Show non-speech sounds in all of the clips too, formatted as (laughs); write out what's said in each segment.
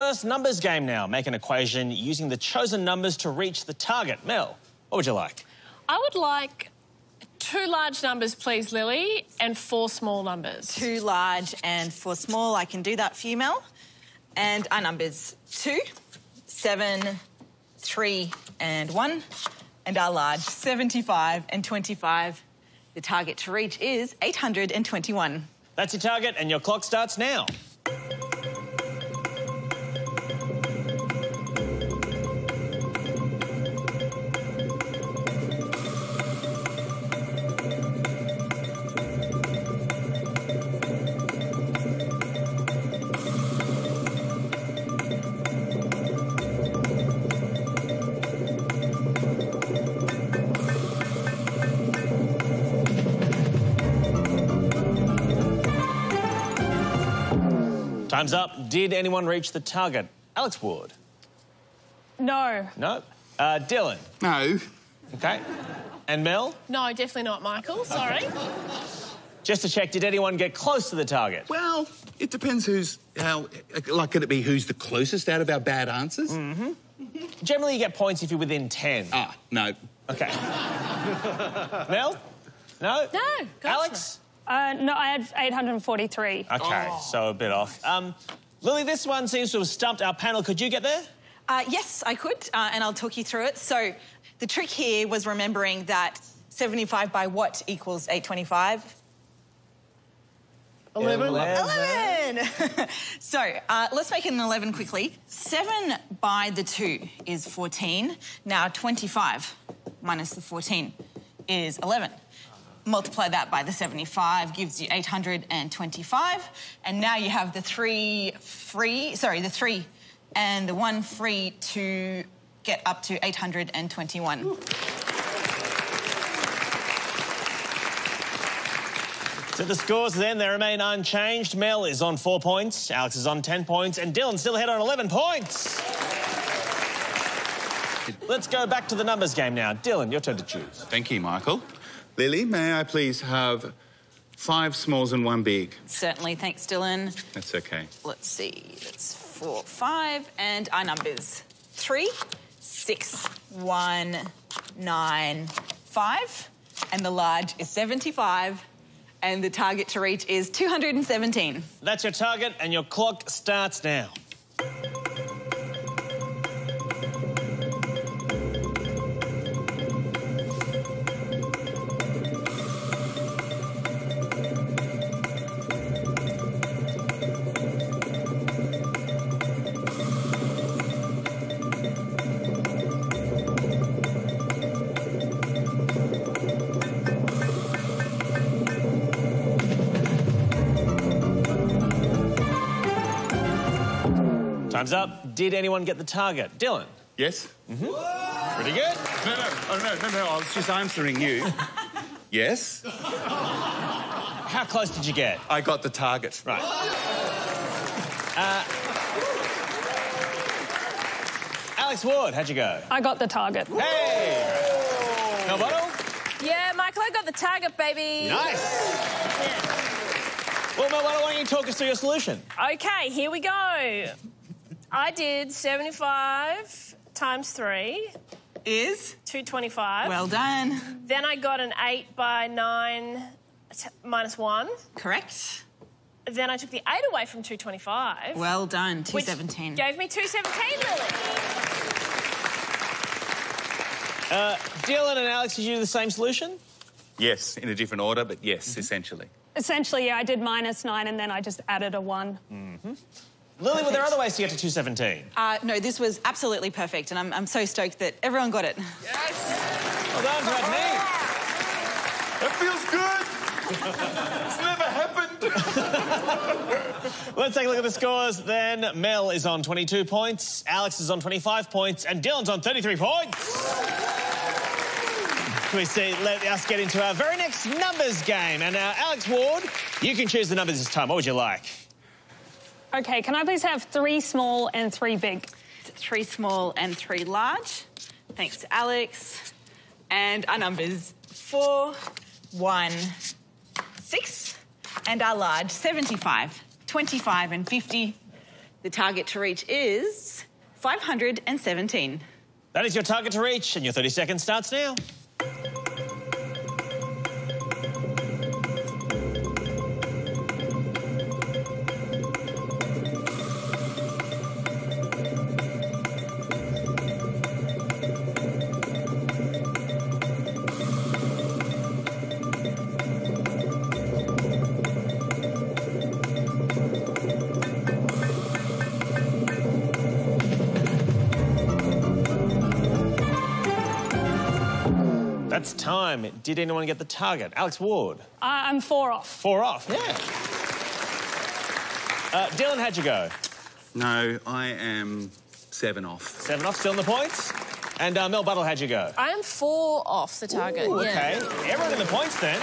First numbers game now. Make an equation using the chosen numbers to reach the target. Mel, what would you like? I would like two large numbers, please, Lily, and four small numbers. Two large and four small. I can do that for you, Mel. And our numbers two, seven, three, and one. And our large 75 and 25. The target to reach is 821. That's your target, and your clock starts now. Time's up. Did anyone reach the target? Alex Ward? No. No. Uh, Dylan? No. Okay. And Mel? No, definitely not, Michael. Sorry. Just to check, did anyone get close to the target? Well, it depends who's how. Like, could it be who's the closest out of our bad answers? Mm-hmm. Generally, you get points if you're within 10. Ah, no. Okay. (laughs) Mel? No? No. Alex? Uh, no, I had 843. Okay, so a bit off. Um, Lily, this one seems to have stumped our panel. Could you get there? Uh, yes, I could, uh, and I'll talk you through it. So the trick here was remembering that 75 by what equals 825? 11. 11! (laughs) so uh, let's make it an 11 quickly. 7 by the 2 is 14. Now 25 minus the 14 is 11. Multiply that by the 75 gives you 825. And now you have the 3 free, sorry, the 3 and the 1 free to get up to 821. So the scores then, they remain unchanged. Mel is on four points, Alex is on 10 points, and Dylan still ahead on 11 points. Let's go back to the numbers game now. Dylan, your turn to choose. Thank you, Michael. Lily, may I please have five smalls and one big? Certainly, thanks, Dylan. That's okay. Let's see, that's four, five, and our numbers three, six, one, nine, five, and the large is 75, and the target to reach is 217. That's your target, and your clock starts now. Time's up. Did anyone get the target? Dylan? Yes? Mm-hmm. Pretty good. No, no, oh, no, no, no, I was just answering you. (laughs) yes? How close did you get? I got the target. Right. (laughs) Uh, Alex Ward, how'd you go? I got the target. Hey! Mel Buttle? Yeah, Michael, I got the target, baby. Nice. Well, Mel why don't you talk us through your solution? Okay, here we go. I did 75 times 3 Is 225. well done. Then I got an 8 by 9 t- minus 1. Correct. Then I took the 8 away from 225. Well done. which 217. Gave me 217, Lily. Uh, Dylan and Alex, did you do the same solution? Yes, in a different order, but yes, essentially. Essentially, yeah, I did minus nine and then I just added a one. Mm-hmm. Lily, were there other ways to get to 217? Uh, no, this was absolutely perfect, and I'm, I'm so stoked that everyone got it. Yes! Well done, Rodney. That feels good. it's never happened. (laughs) Let's take a look at the scores then. Mel is on 22 points, Alex is on 25 points, and Dylan's on 33 points. Can we see, let us get into our very next numbers game. And now, Alex Ward, you can choose the numbers this time. What would you like? Okay, can I please have three small and three big? Three small and three large. Thanks Alex. And our numbers four, one, six, and our large 75, 25, and 50. The The target to reach is 517. That is your target to reach, and your 30 seconds starts now. That's time. Did anyone get the target? Alex Ward. I- I'm four off. Four off. Yeah. Uh, Dylan, how'd you go? No, I am seven off. Seven off, still in the points. And uh, Mel Buttle, how'd you go? I am four off the target. Ooh, yeah. okay. Everyone in the points then.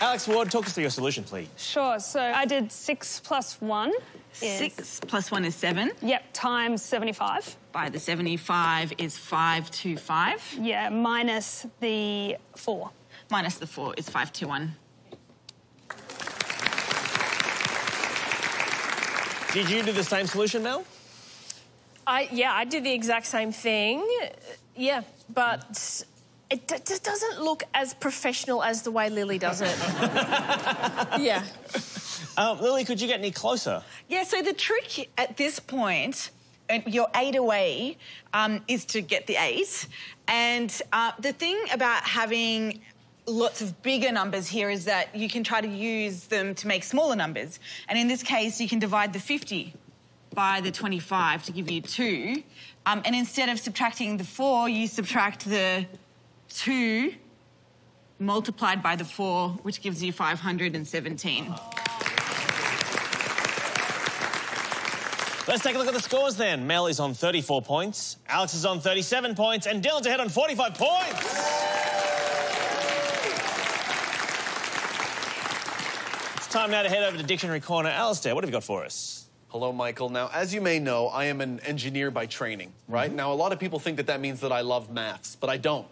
Alex Ward, talk us through your solution, please. Sure. So I did six plus one. Is, Six plus one is seven. Yep, times 75. By the 75 is 525. Yeah, minus the four. Minus the four is 521. Did you do the same solution, Mel? I yeah, I did the exact same thing. Yeah, but it d- just doesn't look as professional as the way Lily does it. (laughs) yeah. Um, Lily, could you get any closer? Yeah, so the trick at this point, point, your eight away, um, is to get the eight. And uh, the thing about having lots of bigger numbers here is that you can try to use them to make smaller numbers. And in this case, you can divide the 50 by the 25 to give you two. Um, and instead of subtracting the four, you subtract the two multiplied by the four, which gives you 517. Let's take a look at the scores then. Mel is on 34 points, Alex is on 37 points, and Dylan's ahead on 45 points. It's time now to head over to Dictionary Corner. Alasdair, what have you got for us? Hello, Michael. Now, as you may know, I am an engineer by training, right? Now, a lot of people think that that means that I love maths, but I don't,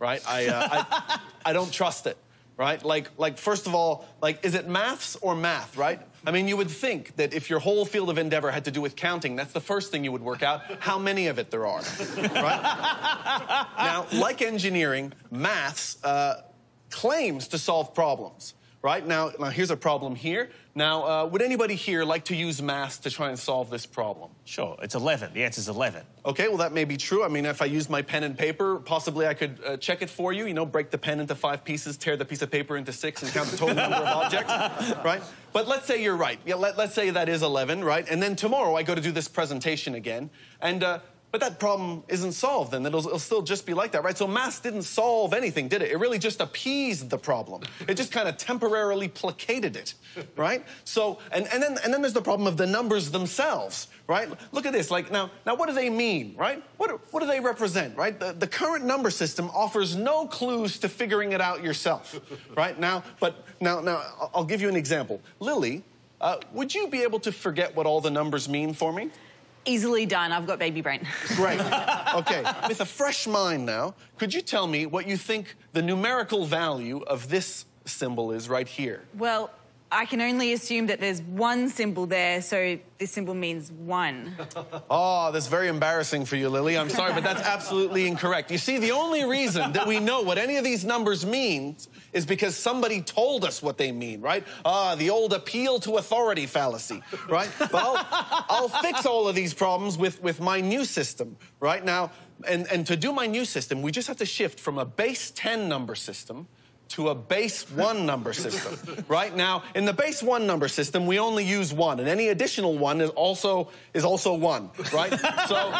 right? I, uh, I, (laughs) I don't trust it, right? Like, like, first of all, like, is it maths or math, right? I mean, you would think that if your whole field of endeavor had to do with counting, that's the first thing you would work out, how many of it there are, right? now, like engineering, maths uh, claims to solve problems, right? Now, now here's a problem here. Now, uh, would anybody here like to use math to try and solve this problem? Sure, it's 11. The answer's 11. Okay, well, that may be true. I mean, if I used my pen and paper, possibly I could uh, check it for you. You know, break the pen into five pieces, tear the piece of paper into six, and count the total number of objects, (laughs) right? But let's say you're right. Yeah, let, us say that is 11, right? And then tomorrow I go to do this presentation again, and uh, but that problem isn't solved, then it'll, it'll still just be like that, right? So maths didn't solve anything, did it? It really just appeased the problem. It just kind of temporarily placated it, right? So, and, and then and then there's the problem of the numbers themselves, right? Look at this. Like now, now what do they mean, right? What, what do they represent, right? The, the current number system offers no clues to figuring it out yourself, right? Now, but now, now I'll- I'll give you an example. Lily, uh, would you be able to forget what all the numbers mean for me? Easily done. I've got baby brain. Great. (laughs) Okay. With a fresh mind now, could you tell me what you think the numerical value of this symbol is right here? well, I can only assume that there's one symbol there, so this symbol means one. (laughs) Oh, that's very embarrassing for you, Lily. I'm sorry, but that's absolutely incorrect. You see, the only reason that we know what any of these numbers means is because somebody told us what they mean, right? Ah, the old appeal to authority fallacy, right? I'll, I'll fix all of these problems with, with my new system, right? Now, and, and to do my new system, we just have to shift from a base 10 number system to a base one number system, (laughs) right? Now, in the base one number system, we only use one, and any additional one is also is also one, right? so,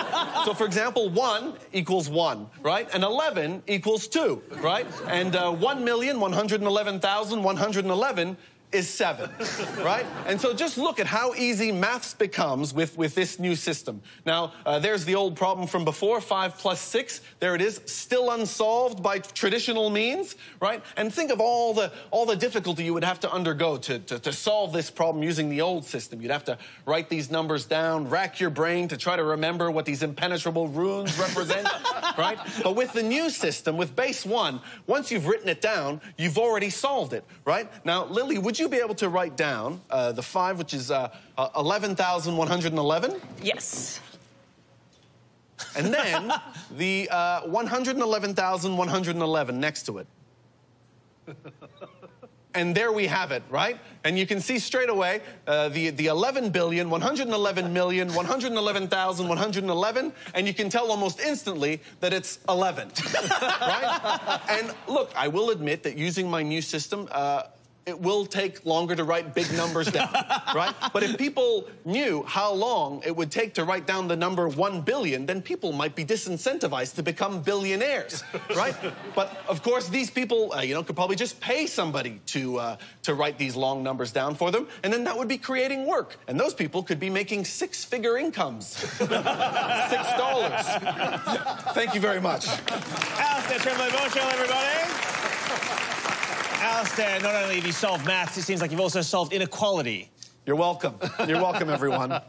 (laughs) so for example, one equals one, right? And 11 equals two, right? And uh, 1,111,111 is seven, (laughs) right? And so just look at how easy maths becomes with, with this new system. Now, uh, there's the old problem from before, five plus six. There it is, still unsolved by traditional means, right? And think of all the, all the difficulty you would have to undergo to, to, to solve this problem using the old system. You'd have to write these numbers down, rack your brain to try to remember what these impenetrable runes represent, (laughs) right? But with the new system, with base one, once you've written it down, you've already solved it, right? Now, Lily, would you you be able to write down uh, the five, which is uh, uh, 11,111, Yes. and then (laughs) the uh, 111,111 next to it? And there we have it, right? And you can see straight away uh, the, the 11 billion, 111 million, 111,000, 111, and you can tell almost instantly that it's 11, (laughs) right? And look, I will admit that using my new system, uh, it will take longer to write big numbers down, (laughs) right? But if people knew how long it would take to write down the number 1 billion, then people might be disincentivized to become billionaires, (laughs) right? but of course, these people, uh, you know, could probably just pay somebody to, uh, to write these long numbers down for them, and then that would be creating work. And those people could be making six figure incomes. (laughs) Six dollars. Thank you very much. Alasdair Bonjour, everybody. Alasdair, not only have you solved maths, it seems like you've also solved inequality. You're welcome. You're welcome, everyone. (laughs)